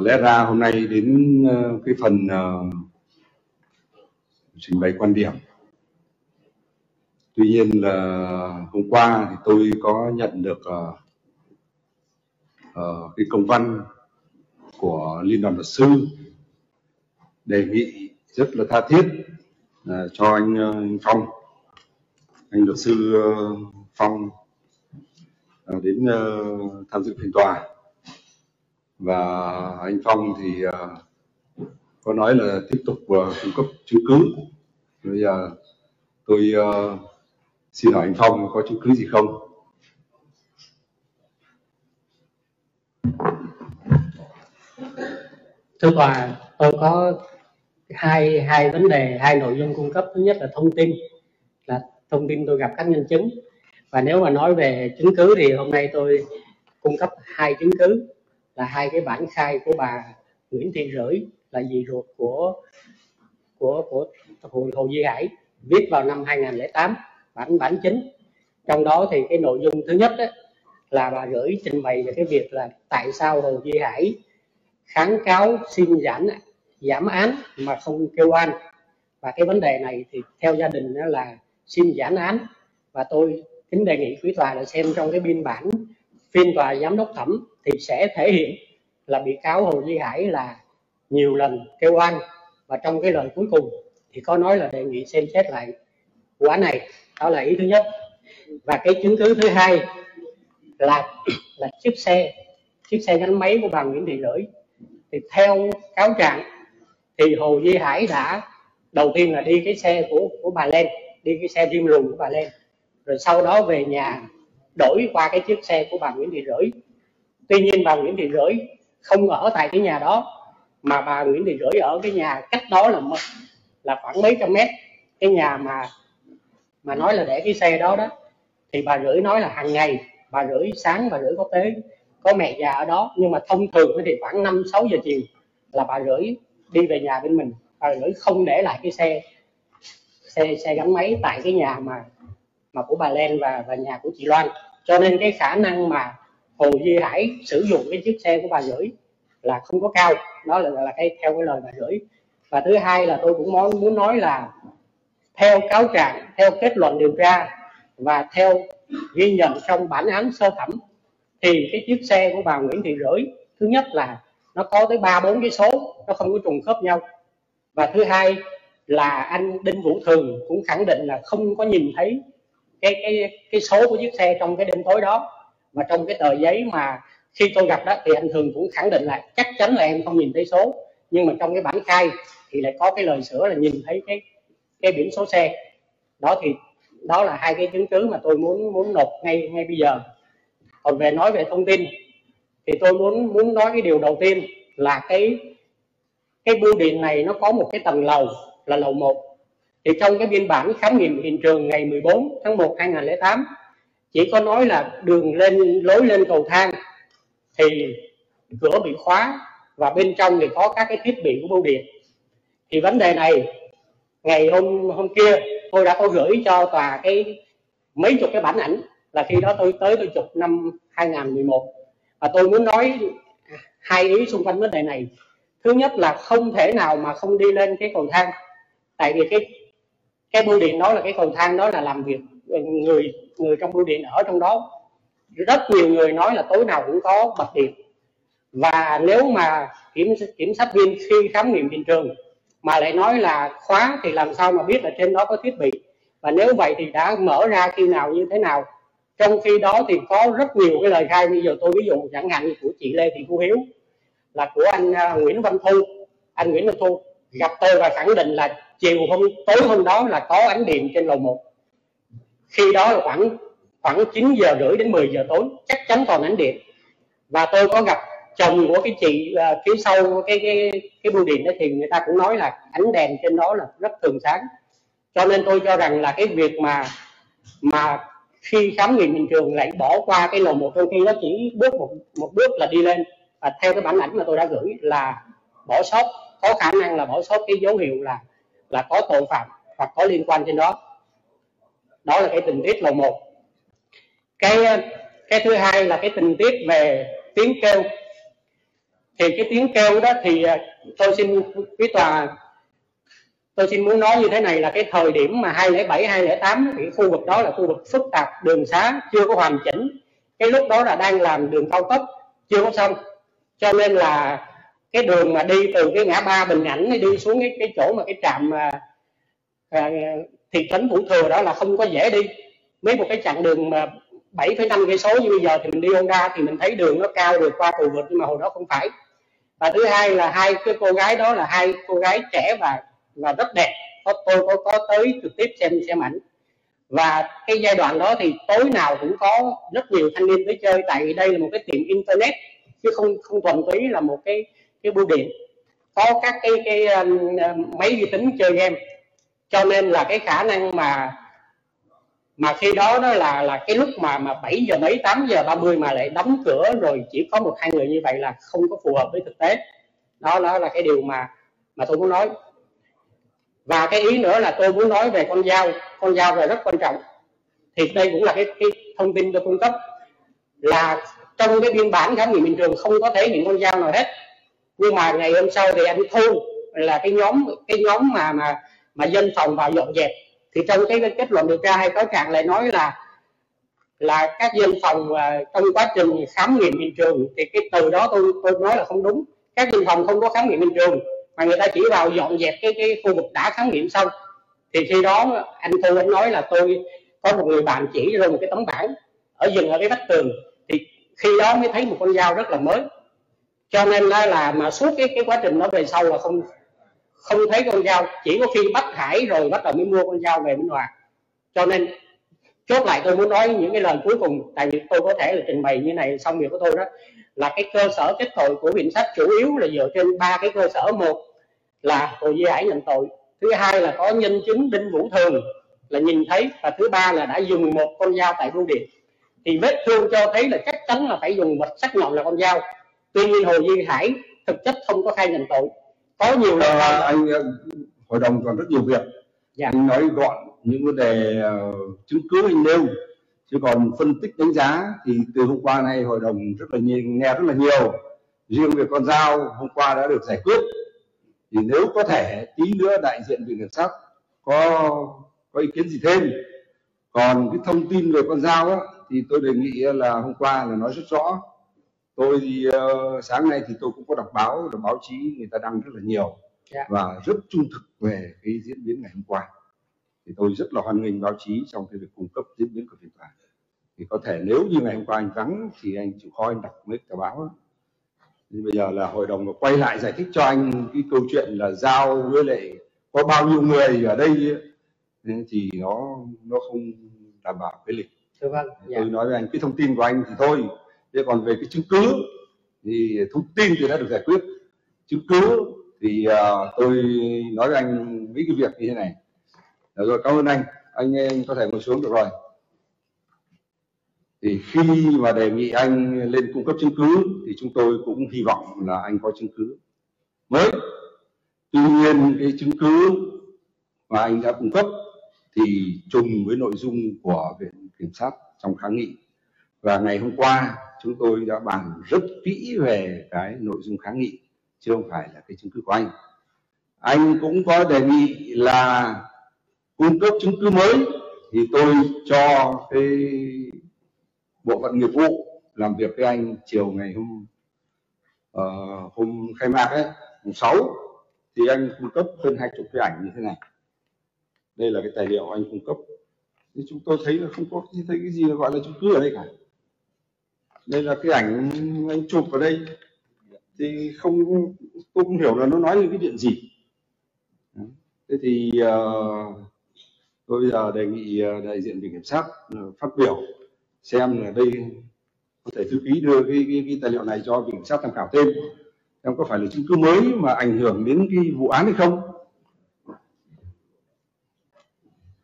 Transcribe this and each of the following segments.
lẽ ra hôm nay đến uh, cái phần uh, trình bày quan điểm. Tuy nhiên là hôm qua thì tôi có nhận được uh, uh, cái công văn của liên đoàn luật sư đề nghị rất là tha thiết uh, cho anh, uh, anh Phong anh luật sư uh, Phong uh, đến uh, tham dự phiên tòa và anh Phong thì uh, có nói là tiếp tục uh, cung cấp chứng cứ. Bây giờ tôi uh, xin hỏi anh Phong có chứng cứ gì không? Thưa tòa tôi có hai hai vấn đề hai nội dung cung cấp. Thứ nhất là thông tin là thông tin tôi gặp các nhân chứng. Và nếu mà nói về chứng cứ thì hôm nay tôi cung cấp hai chứng cứ là hai cái bản khai của bà Nguyễn Thị Rưỡi là dì ruột của của của Hồ, Hồ Duy Hải viết vào năm 2008 bản bản chính. Trong đó thì cái nội dung thứ nhất đó, là bà Rưỡi trình bày về cái việc là tại sao Hồ Duy Hải kháng cáo xin giảm giảm án mà không kêu oan. Và cái vấn đề này thì theo gia đình đó là xin giảm án. Và tôi kính đề nghị quý tòa là xem trong cái biên bản phiên tòa giám đốc thẩm thì sẽ thể hiện là bị cáo Hồ Duy Hải là nhiều lần kêu oan. Và trong cái lời cuối cùng thì có nói là đề nghị xem xét lại vụ án này. Đó là ý thứ nhất. Và cái chứng cứ thứ hai là là chiếc xe chiếc xe gắn máy của bà Nguyễn Thị Lưỡi. Thì theo cáo trạng thì Hồ Duy Hải đã đầu tiên là đi cái xe của của bà Lên, đi cái xe riêng lùn của bà Lên. Rồi sau đó về nhà đổi qua cái chiếc xe của bà Nguyễn Thị Rưỡi. Tuy nhiên bà Nguyễn Thị Rưỡi không ở tại cái nhà đó, mà bà Nguyễn Thị Rưỡi ở cái nhà cách đó là là khoảng mấy trăm mét. Cái nhà mà mà nói là để cái xe đó đó, thì bà Rưỡi nói là hàng ngày bà Rưỡi sáng bà Rưỡi có tới, có mẹ già ở đó. Nhưng mà thông thường thì khoảng 5 6 giờ chiều là bà Rưỡi đi về nhà bên mình. Bà Rưỡi không để lại cái xe xe xe gắn máy tại cái nhà mà mà của bà Len và và nhà của chị Loan cho nên cái khả năng mà Hồ Duy Hải sử dụng cái chiếc xe của bà Rưỡi là không có cao. Đó là là cái, theo cái lời bà Rưỡi và thứ hai là tôi cũng muốn muốn nói là theo cáo trạng, theo kết luận điều tra và theo ghi nhận trong bản án sơ thẩm thì cái chiếc xe của bà Nguyễn Thị Rưỡi, thứ nhất là nó có tới ba, bốn cái số, nó không có trùng khớp nhau. Và thứ hai là anh Đinh Vũ Thường cũng khẳng định là không có nhìn thấy cái cái cái số của chiếc xe trong cái đêm tối đó. Mà trong cái tờ giấy mà khi tôi gặp đó thì anh Thường cũng khẳng định là chắc chắn là em không nhìn thấy số. Nhưng mà trong cái bản khai thì lại có cái lời sửa là nhìn thấy cái cái biển số xe. Đó thì, đó là hai cái chứng cứ mà tôi muốn muốn nộp ngay ngay bây giờ. Còn về nói về thông tin thì tôi muốn muốn nói cái điều đầu tiên là cái cái bưu điện này nó có một cái tầng lầu là lầu 1 thì trong cái biên bản khám nghiệm hiện trường ngày 14 tháng 1 2008 chỉ có nói là đường lên, lối lên cầu thang thì cửa bị khóa và bên trong thì có các cái thiết bị của bưu điện. Thì vấn đề này, ngày hôm hôm kia tôi đã có gửi cho tòa cái mấy chục cái bản ảnh là khi đó tôi tới tôi chụp năm 2011 và tôi muốn nói hai ý xung quanh vấn đề này. Thứ nhất là không thể nào mà không đi lên cái cầu thang, tại vì cái cái bưu điện đó là cái cầu thang đó là làm việc người người trong bưu điện ở trong đó. Rất nhiều người nói là tối nào cũng có bật điện. Và nếu mà kiểm kiểm sát viên khi khám nghiệm hiện trường mà lại nói là khóa thì làm sao mà biết là trên đó có thiết bị? Và nếu vậy thì đã mở ra khi nào như thế nào? Trong khi đó thì có rất nhiều cái lời khai. Bây giờ tôi ví dụ chẳng hạn như của chị Lê Thị Thu Hiếu là của anh à, Nguyễn Văn Thu anh Nguyễn Văn Thu gặp tôi và khẳng định là chiều hôm tối hôm đó là có ánh điện trên lầu 1 khi đó là khoảng khoảng 9 giờ rưỡi đến 10 giờ tối chắc chắn còn ánh điện và tôi có gặp chồng của cái chị uh, phía sau cái cái cái bưu điện đó thì người ta cũng nói là ánh đèn trên đó là rất thường sáng. Cho nên tôi cho rằng là cái việc mà mà khi khám nghiệm hiện trường lại bỏ qua cái lầu một trong khi nó chỉ bước một một bước là đi lên. Và theo cái bản ảnh mà tôi đã gửi là bỏ sót có khả năng là bỏ sót cái dấu hiệu là là có tội phạm hoặc có liên quan trên đó. Đó là cái tình tiết lầu một. Cái cái thứ hai là cái tình tiết về tiếng kêu. Thì cái tiếng kêu đó thì à, tôi xin quý tòa, tôi xin muốn nói như thế này là cái thời điểm mà 207 208 thì khu vực đó là khu vực phức tạp, đường xá chưa có hoàn chỉnh. Cái lúc đó là đang làm đường cao tốc, chưa có xong. Cho nên là cái đường mà đi từ cái ngã ba bình ảnh đi xuống cái cái chỗ mà cái trạm à, à, thị trấn Thủ Thừa đó là không có dễ đi. Mấy một cái chặng đường mà 7,5 cây số như bây giờ thì mình đi Honda thì mình thấy đường nó cao được qua cầu vượt nhưng mà hồi đó không phải. Và thứ hai là hai cái cô gái đó là hai cô gái trẻ và và rất đẹp. Có tôi có có tới trực tiếp xem xem ảnh. Và cái giai đoạn đó thì tối nào cũng có rất nhiều thanh niên tới chơi. Tại vì đây là một cái tiệm internet chứ không không thuần túy là một cái cái bưu điện có các cái cái ờ, ờ, máy vi tính chơi game. Cho nên là cái khả năng mà mà khi đó đó là là cái lúc mà mà 7 giờ mấy 8 giờ 30 mà lại đóng cửa rồi chỉ có một hai người như vậy là không có phù hợp với thực tế. Đó đó là cái điều mà mà tôi muốn nói. Và cái ý nữa là tôi muốn nói về con dao. Con dao là rất quan trọng. Thì đây cũng là cái, cái thông tin tôi cung cấp. Là trong cái biên bản khám nghiệm hiện trường không có thể hiện con dao nào hết nhưng mà ngày hôm sau thì anh thu là cái nhóm cái nhóm mà mà mà dân phòng vào dọn dẹp. Thì trong cái kết luận điều tra hay cáo trạng lại nói là là các dân phòng uh, trong quá trình khám nghiệm hiện trường thì cái từ đó tôi tôi nói là không đúng. Các dân phòng không có khám nghiệm hiện trường mà người ta chỉ vào dọn dẹp cái cái khu vực đã khám nghiệm xong. Thì khi đó anh thu anh nói là tôi có một người bạn chỉ rồi một cái tấm bảng ở dừng ở cái vách tường. Thì khi đó mới thấy một con dao rất là mới cho nên là, là mà suốt cái cái quá trình đó về sau là không không thấy con dao. Chỉ có khi bắt hải rồi bắt đầu mới mua con dao về bên ngoài. Cho nên chốt lại tôi muốn nói những cái lời cuối cùng. Tại vì tôi có thể là trình bày như này xong việc của tôi đó. Là cái cơ sở kết tội của viện sách chủ yếu là dựa trên ba cái cơ sở. Một là hồ duy hải nhận tội. Thứ hai là có nhân chứng đinh vũ thường là nhìn thấy. Và thứ ba là đã dùng một con dao tại bưu điện. Thì vết thương cho thấy là chắc chắn là phải dùng vật sắc nhọn là con dao tuy nhiên hồ duy hải thực chất không có khai nhận tội. Có nhiều à, anh hội đồng còn rất nhiều việc. Dạ. anh nói gọn những vấn đề uh, chứng cứ anh nêu. Chứ còn phân tích đánh giá thì từ hôm qua nay hội đồng rất là nhiều, nghe rất là nhiều. Riêng về con dao hôm qua đã được giải quyết. Thì nếu có thể tí nữa đại diện viện kiểm sát có có ý kiến gì thêm. Còn cái thông tin về con dao á, thì tôi đề nghị là hôm qua là nói rất rõ tôi thì uh, sáng nay thì tôi cũng có đọc báo đọc báo chí người ta đăng rất là nhiều yeah. Dạ. và rất trung thực về cái diễn biến ngày hôm qua thì tôi rất là hoan nghênh báo chí trong cái việc cung cấp diễn biến của phiên tòa thì có thể nếu như ngày hôm qua anh vắng thì anh chịu khó anh đọc mấy tờ báo thì bây giờ là hội đồng quay lại giải thích cho anh cái câu chuyện là giao với lại có bao nhiêu người ở đây thì nó nó không đảm bảo cái lịch vâng, dạ. tôi nói với anh cái thông tin của anh thì thôi thế còn về cái chứng cứ thì thông tin thì đã được giải quyết. Chứng cứ thì uh, tôi nói với anh mấy cái việc như thế này. Được rồi cảm ơn anh. Anh, anh có thể ngồi xuống được rồi. Thì khi mà đề nghị anh lên cung cấp chứng cứ thì chúng tôi cũng hy vọng là anh có chứng cứ mới. Tuy nhiên cái chứng cứ mà anh đã cung cấp thì trùng với nội dung của viện kiểm sát trong kháng nghị và ngày hôm qua chúng tôi đã bàn rất kỹ về cái nội dung kháng nghị chứ không phải là cái chứng cứ của anh. Anh cũng có đề nghị là cung cấp chứng cứ mới thì tôi cho cái bộ phận nghiệp vụ làm việc với anh chiều ngày hôm uh, hôm khai mạc ấy mùng 6 thì anh cung cấp hơn hai chục cái ảnh như thế này. Đây là cái tài liệu anh cung cấp. Thì chúng tôi thấy là không có thấy cái gì gọi là chứng cứ ở đây cả đây là cái ảnh anh chụp ở đây thì không tôi không hiểu là nó nói những cái chuyện gì. Thế thì uh, tôi bây giờ đề nghị ờ, đại diện viện kiểm sát ờ, phát biểu xem là đây có thể thư ký đưa cái, cái, cái tài liệu này cho viện kiểm sát tham khảo thêm xem có phải là chứng cứ mới mà ảnh hưởng đến cái vụ án hay không.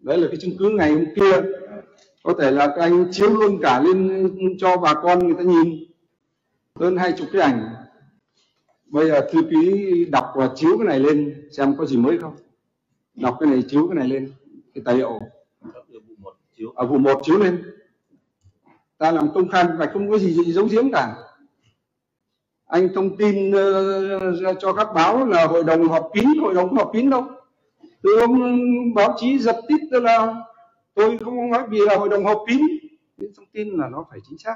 Đấy là cái chứng cứ ngày hôm kia có thể là các anh chiếu luôn cả lên cho bà con người ta nhìn. Hơn hai chục cái ảnh. Bây giờ thư ký đọc và chiếu cái này lên xem có gì mới không? Đọc cái này chiếu cái này lên cái tài liệu. Ở vụ một chiếu lên. Ta làm công khai và không có gì, gì giấu giếm cả. Anh thông tin uh, cho các báo là hội đồng họp kín hội đồng họp kín đâu. Từ ông báo chí giật tít là tôi không nói vì là hội đồng họp kín. Thông tin là nó phải chính xác.